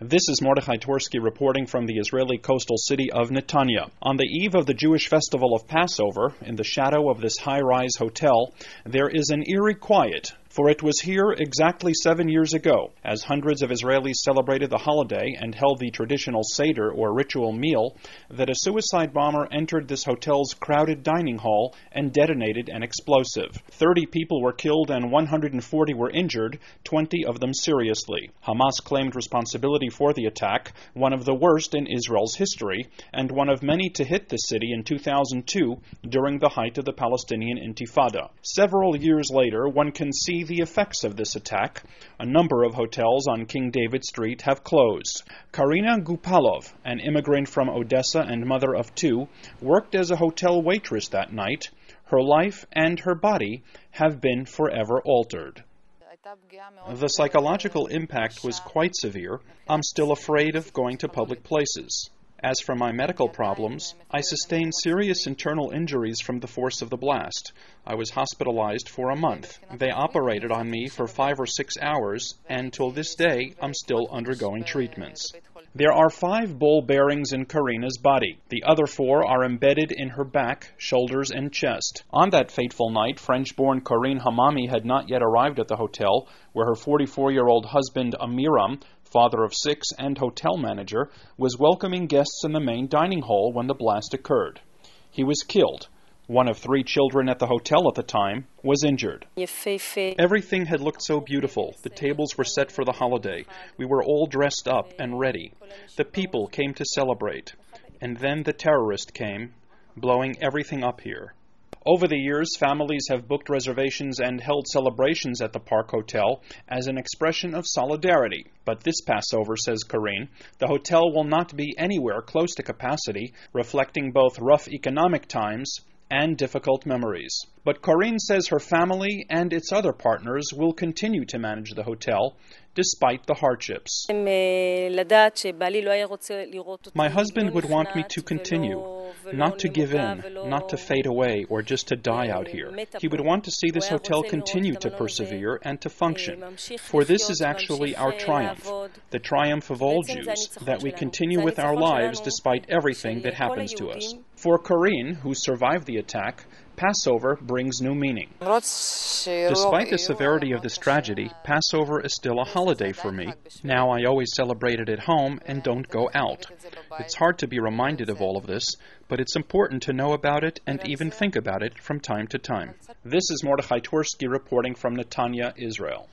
This is Mordechai Twersky reporting from the Israeli coastal city of Netanya. On the eve of the Jewish festival of Passover, in the shadow of this high rise hotel, there is an eerie quiet for it was here exactly seven years ago, as hundreds of Israelis celebrated the holiday and held the traditional Seder or ritual meal, that a suicide bomber entered this hotel's crowded dining hall and detonated an explosive. Thirty people were killed and 140 were injured, 20 of them seriously. Hamas claimed responsibility for the attack, one of the worst in Israel's history, and one of many to hit the city in 2002 during the height of the Palestinian Intifada. Several years later, one can see the effects of this attack, a number of hotels on King David Street have closed. Karina Gupalov, an immigrant from Odessa and mother of two, worked as a hotel waitress that night. Her life and her body have been forever altered. The psychological impact was quite severe. I'm still afraid of going to public places. As for my medical problems, I sustained serious internal injuries from the force of the blast. I was hospitalized for a month. They operated on me for five or six hours, and till this day, I'm still undergoing treatments. There are five ball bearings in Karina's body. The other four are embedded in her back, shoulders, and chest. On that fateful night, French born Corinne Hamami had not yet arrived at the hotel, where her 44 year old husband Amiram father of six and hotel manager, was welcoming guests in the main dining hall when the blast occurred. He was killed. One of three children at the hotel at the time was injured. Everything had looked so beautiful. The tables were set for the holiday. We were all dressed up and ready. The people came to celebrate. And then the terrorist came, blowing everything up here. Over the years, families have booked reservations and held celebrations at the Park Hotel as an expression of solidarity. But this Passover, says Karine, the hotel will not be anywhere close to capacity, reflecting both rough economic times and difficult memories. But Corinne says her family and its other partners will continue to manage the hotel despite the hardships. My husband would want me to continue, not to give in, not to fade away, or just to die out here. He would want to see this hotel continue to persevere and to function. For this is actually our triumph, the triumph of all Jews, that we continue with our lives despite everything that happens to us. For Corinne, who survived the attack, Passover brings new meaning. Despite the severity of this tragedy, Passover is still a holiday for me. Now I always celebrate it at home and don't go out. It's hard to be reminded of all of this, but it's important to know about it and even think about it from time to time. This is Mordechai Twersky reporting from Netanya, Israel.